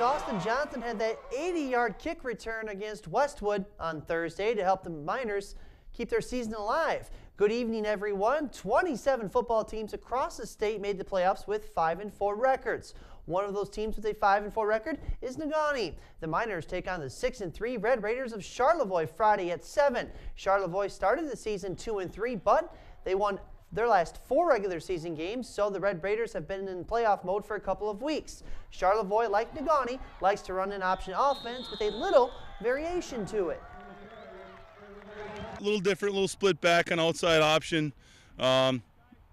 Austin Johnson had that 80 yard kick return against Westwood on Thursday to help the Miners keep their season alive. Good evening, everyone. 27 football teams across the state made the playoffs with 5 and 4 records. One of those teams with a 5 and 4 record is Negaunee. The Miners take on the 6 and 3 Red Rayders of Charlevoix Friday at 7. Charlevoix started the season 2 and 3, but they won their last four regular season games, so the Red Rayders have been in playoff mode for a couple of weeks. Charlevoix, like Negaunee, likes to run an option offense with a little variation to it. A little different, a little split back on outside option. Um,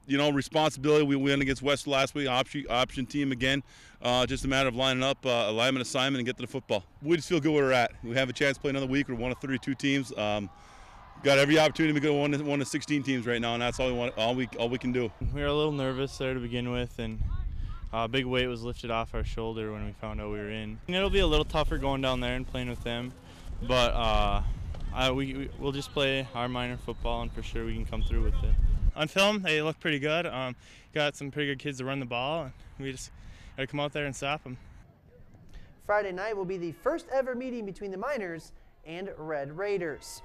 you know, responsibility. We went against West last week, option, option team again. Uh, just a matter of lining up, uh, alignment assignment, and get to the football. We just feel good where we're at. We have a chance to play another week. We're one of 32 teams. Um, got every opportunity to go one to, one to 16 teams right now, and that's all we want. All we all we can do. We were a little nervous there to begin with, and a uh, big weight was lifted off our shoulder when we found out we were in. And it'll be a little tougher going down there and playing with them, but uh, I, we we'll just play our Miner football, and for sure we can come through with it. On film, they look pretty good. Um, got some pretty good kids to run the ball, and we just got to come out there and stop them. Friday night will be the first ever meeting between the Miners and Red Rayders.